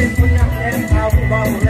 Put that power, powerful bottle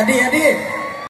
แอนดี้แอนดี้